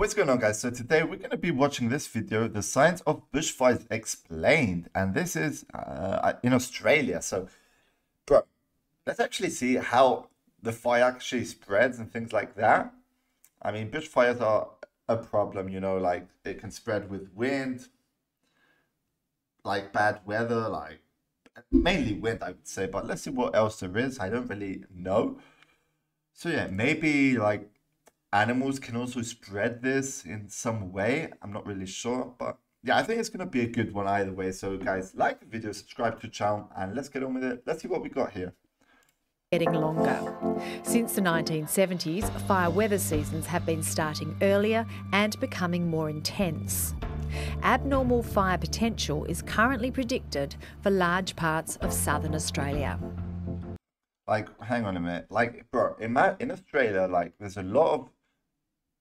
What's going on guys? So today we're going to be watching this video, The Science of Bushfires Explained. And this is uh, in Australia. So, bro, let's actually see how the fire actually spreads and things like that. I mean, bushfires are a problem, you know, like it can spread with wind, like bad weather, like mainly wind, I would say. But let's see what else there is. I don't really know. So yeah, maybe like animals can also spread this in some way. I'm not really sure, but yeah, I think it's going to be a good one either way. So guys, like the video, subscribe to the channel, and let's get on with it. Let's see what we got here. Getting longer. Since the 1970s, fire weather seasons have been starting earlier and becoming more intense. Abnormal fire potential is currently predicted for large parts of southern Australia. Like, hang on a minute. Like, bro, in, my, in Australia, like, there's a lot of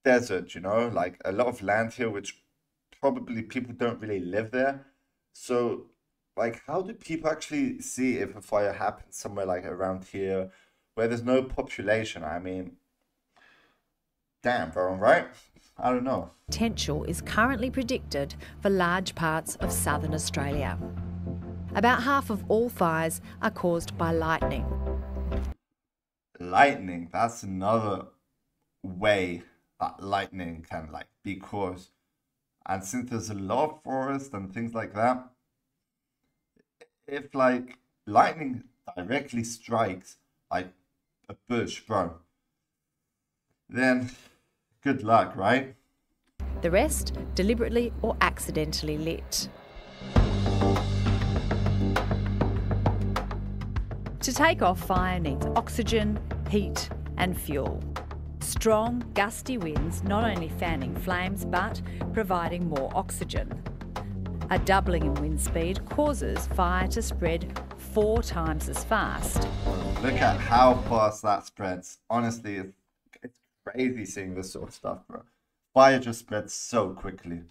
desert, you know, like a lot of land here, which probably people don't really live there. So, like, how do people actually see if a fire happens somewhere like around here where there's no population? I mean, damn, bro, right? I don't know. Potential is currently predicted for large parts of southern Australia. About half of all fires are caused by lightning. Lightning, that's another way that lightning can like be caused. And since there's a lot of forest and things like that, if like lightning directly strikes like a bush, bro, then good luck, right? The rest deliberately or accidentally lit. To take off fire needs oxygen, heat and fuel. Strong, gusty winds not only fanning flames but providing more oxygen. A doubling in wind speed causes fire to spread four times as fast. Look at how fast that spreads. Honestly, it's, it's crazy seeing this sort of stuff, bro. Fire just spreads so quickly.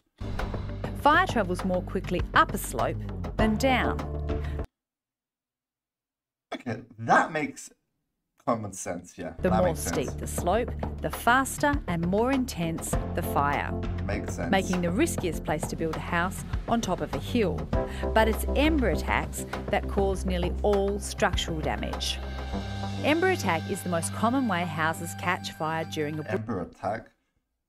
Fire travels more quickly up a slope than down. Okay, that makes common sense, yeah. The more steep the slope, the faster and more intense the fire. Makes sense. Making the riskiest place to build a house on top of a hill. But it's ember attacks that cause nearly all structural damage. Ember attack is the most common way houses catch fire during a ember attack.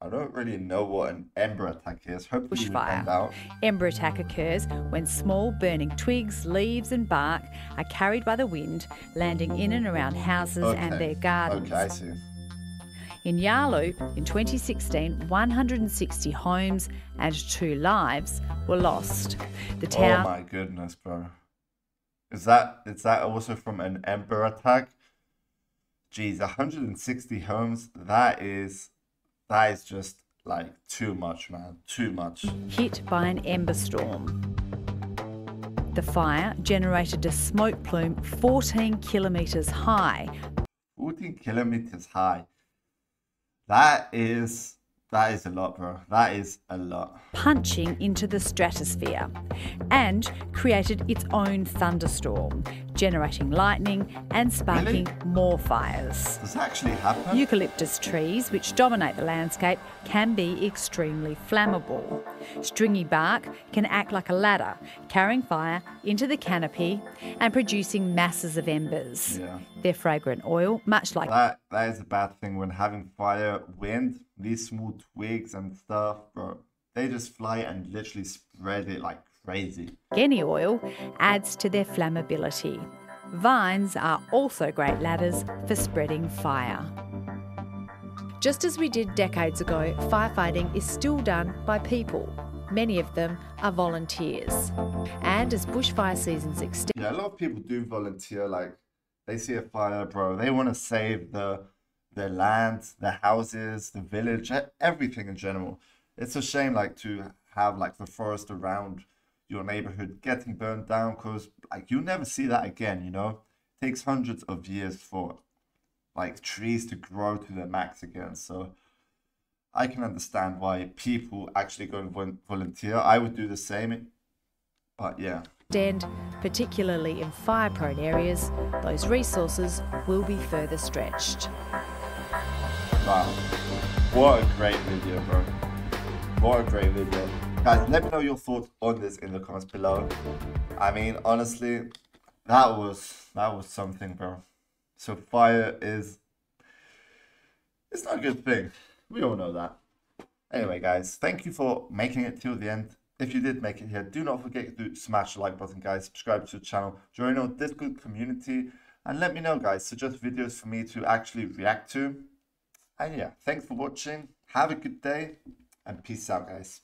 I don't really know what an ember attack is. Hopefully Bushfire. out. Ember attack occurs when small burning twigs, leaves and bark are carried by the wind, landing in and around houses okay. and their gardens. Okay, I see. In Yarloop, in 2016, 160 homes and two lives were lost. The oh town. Oh my goodness, bro! Is that is that also from an ember attack? Geez, 160 homes. That is that is just like too much, man. Too much. Hit by an ember storm. The fire generated a smoke plume 14 kilometres high. 14 kilometres high. That is that is a lot, bro. That is a lot. Punching into the stratosphere and created its own thunderstorm, generating lightning and sparking really? more fires. Does that actually happen? Eucalyptus trees, which dominate the landscape, can be extremely flammable. Stringy bark can act like a ladder, carrying fire into the canopy and producing masses of embers. Yeah. Their fragrant oil, much like that, that is a bad thing when having fire, wind, these small twigs and stuff, bro. They just fly and literally spread it like crazy. Any oil adds to their flammability. Vines are also great ladders for spreading fire. Just as we did decades ago, firefighting is still done by people. Many of them are volunteers. And as bushfire seasons extend. Yeah, a lot of people do volunteer. Like, they see a fire, bro. They want to save the their land, their houses, the village, everything in general. It's a shame, like, to have like the forest around your neighborhood getting burned down because like you never see that again. You know, it takes hundreds of years for like trees to grow to their max again. So I can understand why people actually go and volunteer. I would do the same, but yeah. And particularly in fire prone areas, those resources will be further stretched. Wow. What a great video, bro. What a great video. Guys, let me know your thoughts on this in the comments below. I mean, honestly, that was that was something, bro. So fire is it's not a good thing. We all know that. Anyway, guys, thank you for making it till the end. If you did make it here, do not forget to smash the like button, guys. Subscribe to the channel, join our Discord community, and let me know, guys. Suggest videos for me to actually react to. And yeah, thanks for watching. Have a good day, and peace out, guys.